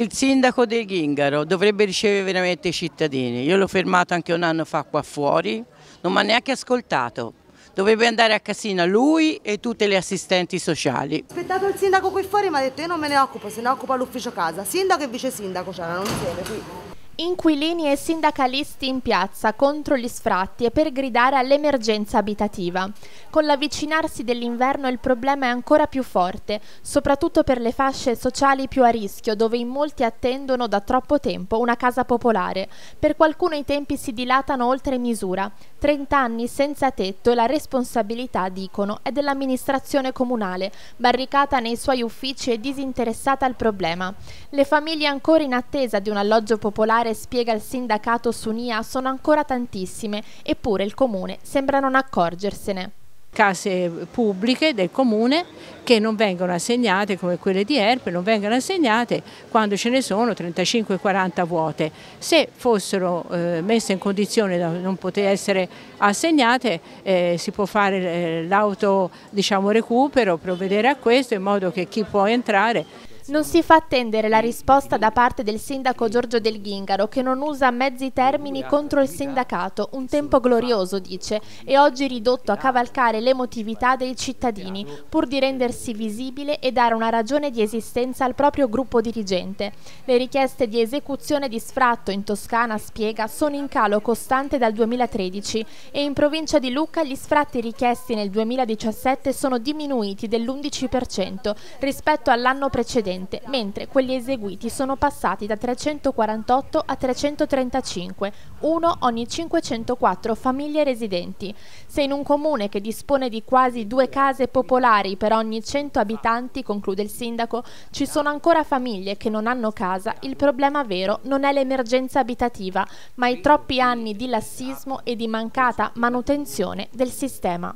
Il sindaco del Ghingaro dovrebbe ricevere veramente i cittadini. Io l'ho fermato anche un anno fa qua fuori, non mi ha neanche ascoltato. Dovrebbe andare a casino lui e tutte le assistenti sociali. Ho aspettato il sindaco qui fuori e mi ha detto io non me ne occupo, se ne occupa l'ufficio casa. Sindaco e vice sindaco c'erano insieme qui. Inquilini e sindacalisti in piazza contro gli sfratti e per gridare all'emergenza abitativa. Con l'avvicinarsi dell'inverno il problema è ancora più forte, soprattutto per le fasce sociali più a rischio, dove in molti attendono da troppo tempo una casa popolare. Per qualcuno i tempi si dilatano oltre misura. 30 anni senza tetto e la responsabilità, dicono, è dell'amministrazione comunale, barricata nei suoi uffici e disinteressata al problema. Le famiglie ancora in attesa di un alloggio popolare fare, spiega il sindacato Sunia, sono ancora tantissime, eppure il comune sembra non accorgersene case pubbliche del comune che non vengono assegnate come quelle di Erpe, non vengono assegnate quando ce ne sono 35-40 vuote. Se fossero eh, messe in condizione da non poter essere assegnate eh, si può fare eh, l'auto diciamo, recupero, provvedere a questo in modo che chi può entrare non si fa attendere la risposta da parte del sindaco Giorgio Del Ghingaro che non usa mezzi termini contro il sindacato, un tempo glorioso dice, e oggi ridotto a cavalcare l'emotività dei cittadini, pur di rendersi visibile e dare una ragione di esistenza al proprio gruppo dirigente. Le richieste di esecuzione di sfratto in Toscana, spiega, sono in calo costante dal 2013 e in provincia di Lucca gli sfratti richiesti nel 2017 sono diminuiti dell'11% rispetto all'anno precedente corrente, mentre quelli eseguiti sono passati da 348 a 335, uno ogni 504 famiglie residenti. Se in un comune che dispone di quasi due case popolari per ogni 100 abitanti, conclude il sindaco, ci sono ancora famiglie che non hanno casa, il problema vero non è l'emergenza abitativa, ma i troppi anni di lassismo e di mancata manutenzione del sistema.